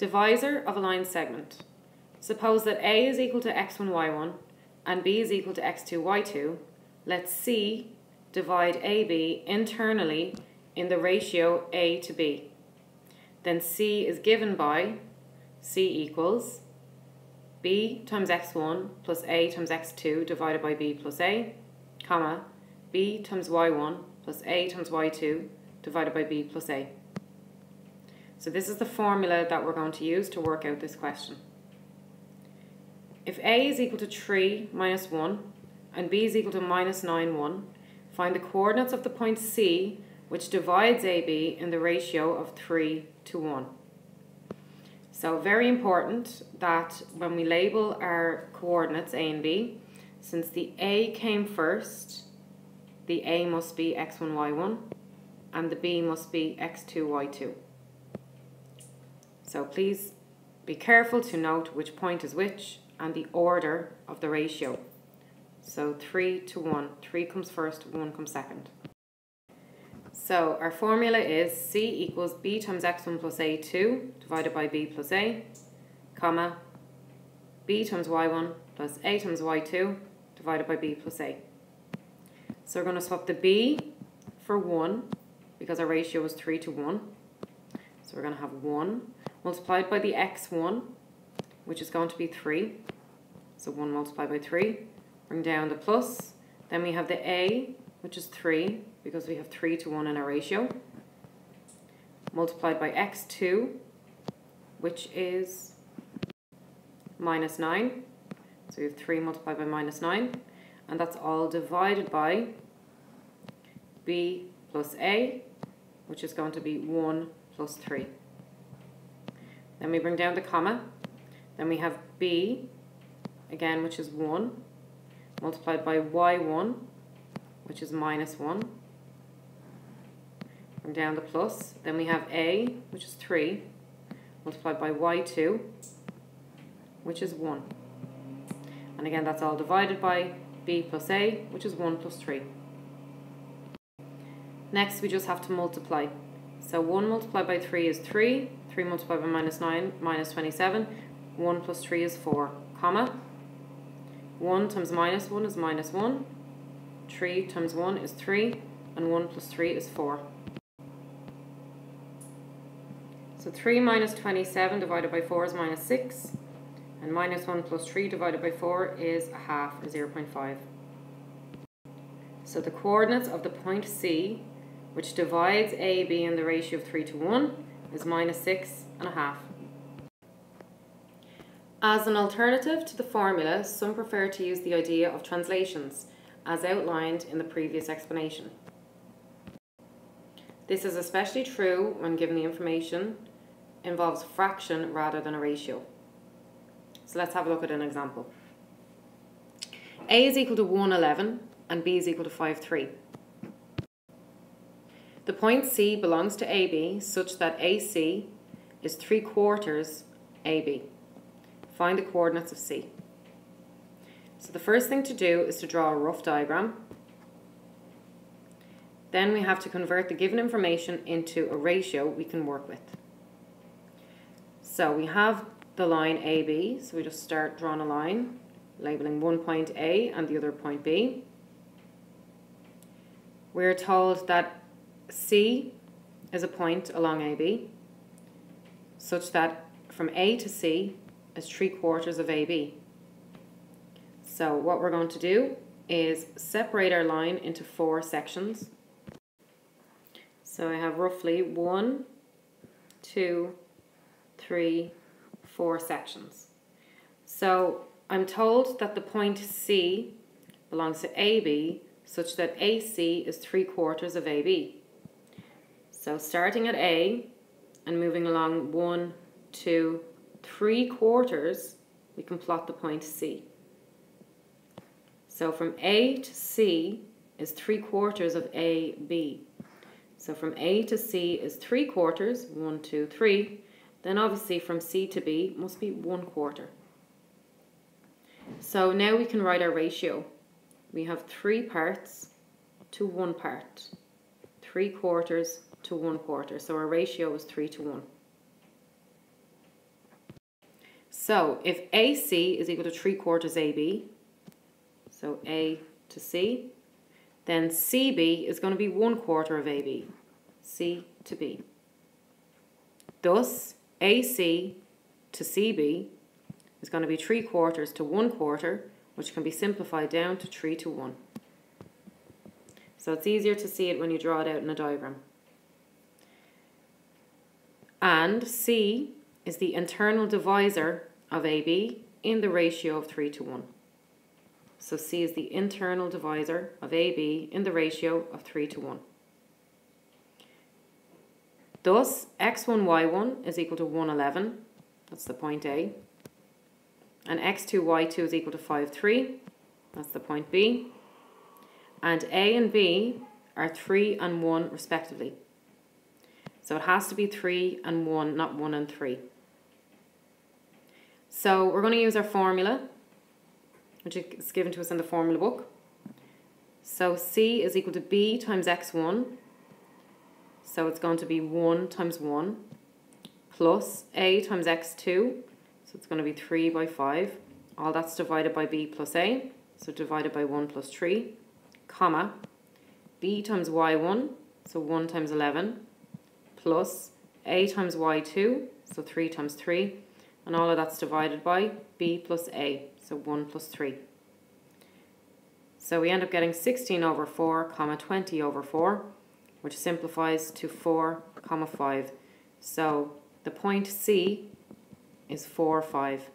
Divisor of a line segment. Suppose that A is equal to x1, y1 and B is equal to x2, y2. Let C divide AB internally in the ratio A to B. Then C is given by C equals B times x1 plus A times x2 divided by B plus A, comma, B times y1 plus A times y2 divided by B plus A. So this is the formula that we're going to use to work out this question. If A is equal to 3 minus 1 and B is equal to minus 9, 1, find the coordinates of the point C which divides AB in the ratio of 3 to 1. So very important that when we label our coordinates A and B, since the A came first, the A must be x1, y1, and the B must be x2, y2. So please be careful to note which point is which and the order of the ratio. So 3 to 1. 3 comes first, 1 comes second. So our formula is C equals B times x1 plus A2 divided by B plus A, comma, B times y1 plus A times y2 divided by B plus A. So we're going to swap the B for 1 because our ratio is 3 to 1. So we're going to have 1 multiplied by the x1, which is going to be 3. So 1 multiplied by 3. Bring down the plus. Then we have the a, which is 3, because we have 3 to 1 in our ratio. Multiplied by x2, which is minus 9. So we have 3 multiplied by minus 9. And that's all divided by b plus a, which is going to be 1 plus 3. Then we bring down the comma. Then we have b, again, which is 1, multiplied by y1, which is minus 1. Bring down the plus. Then we have a, which is 3, multiplied by y2, which is 1. And again, that's all divided by b plus a, which is 1 plus 3. Next, we just have to multiply. So 1 multiplied by 3 is 3, 3 multiplied by minus 9, minus 27. 1 plus 3 is 4, comma. 1 times minus 1 is minus 1. 3 times 1 is 3. And 1 plus 3 is 4. So 3 minus 27 divided by 4 is minus 6. And minus 1 plus 3 divided by 4 is a half, or 0 0.5. So the coordinates of the point C, which divides AB in the ratio of 3 to 1, is minus six and a half. As an alternative to the formula, some prefer to use the idea of translations, as outlined in the previous explanation. This is especially true when given the information involves fraction rather than a ratio. So let's have a look at an example. A is equal to 111 and B is equal to 53. The point C belongs to AB such that AC is 3 quarters AB. Find the coordinates of C. So the first thing to do is to draw a rough diagram. Then we have to convert the given information into a ratio we can work with. So we have the line AB, so we just start drawing a line, labeling one point A and the other point B. We're told that C is a point along AB such that from A to C is 3 quarters of AB. So what we're going to do is separate our line into four sections. So I have roughly one, two, three, four sections. So I'm told that the point C belongs to AB such that AC is 3 quarters of AB. So starting at A and moving along one, two, three quarters, we can plot the point C. So from A to C is three quarters of AB. So from A to C is three quarters, one, two, three. Then obviously from C to B must be one quarter. So now we can write our ratio. We have three parts to one part. Three quarters to one quarter. So our ratio is three to one. So if AC is equal to 3 quarters AB, so A to C, then CB is going to be 1 quarter of AB, C to B. Thus, AC to CB is going to be 3 quarters to 1 quarter, which can be simplified down to 3 to 1. So it's easier to see it when you draw it out in a diagram. And C is the internal divisor of AB in the ratio of 3 to 1. So C is the internal divisor of AB in the ratio of 3 to 1. Thus, x1, y1 is equal to 111. That's the point A. And x2, y2 is equal to 5, 3. That's the point B. And A and B are 3 and 1 respectively. So it has to be 3 and 1, not 1 and 3. So we're going to use our formula, which is given to us in the formula book. So C is equal to B times x1. So it's going to be 1 times 1 plus A times x2. So it's going to be 3 by 5. All that's divided by B plus A. So divided by 1 plus 3, comma, B times y1, so 1 times 11, plus A times y2, so 3 times 3, and all of that's divided by b plus a, so 1 plus 3. So we end up getting 16 over 4, comma 20 over 4, which simplifies to 4, comma 5. So the point C is 4, 5.